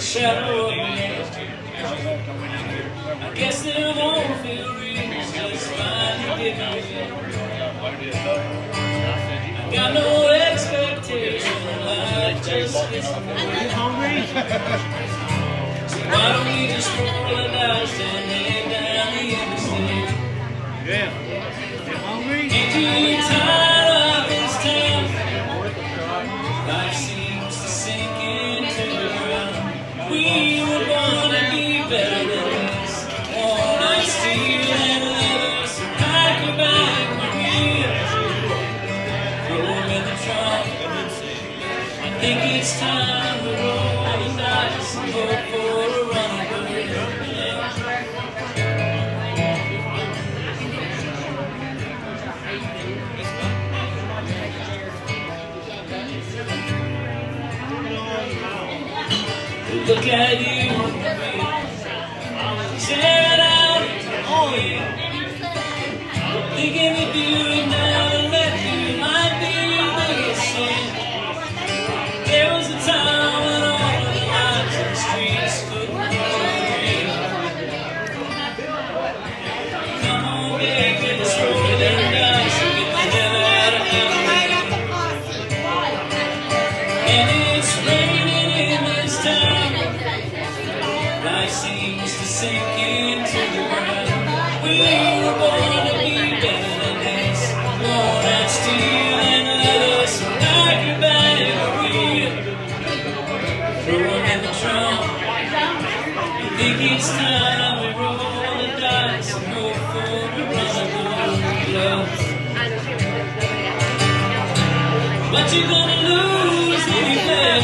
shadow of a man. I guess they won't feel real, just get me. Got no expectation, life just You hungry? So why don't we just roll dice and think it's time we roll the dice and hope for a. Yeah. Look at you, Seems to sink into the ground. We were born to be better than this. Steel and leather, so pack your bag of wheel. Throw in the trunk. You think it's time we roll the dice and for runaway love. But you're gonna lose anything.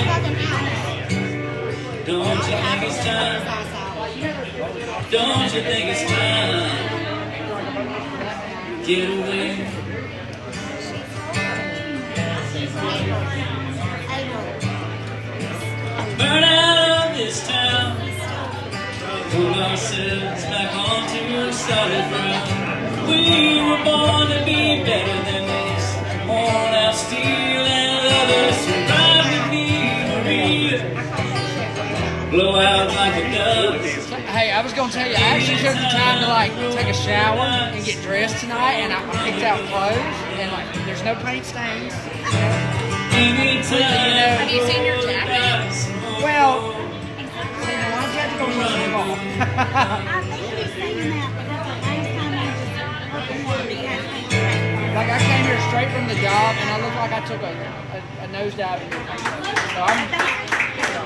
Don't you think it's time? Don't you think it's time? Get away. Burn out of this town. Pull ourselves back onto solid ground. We were born to be better than this. Worn out like a dust. Hey, I was gonna tell you, I actually took the time to like take a shower and get dressed tonight, and I picked out clothes, and like there's no paint stains. Anytime. Have you seen your jacket? Well, you know, why'd you have to go so small? I think he's saying that because the last time I was working one, he had paint like I came here straight from the job, and I looked like I took a, a, a nosedive in your paint. So I'm,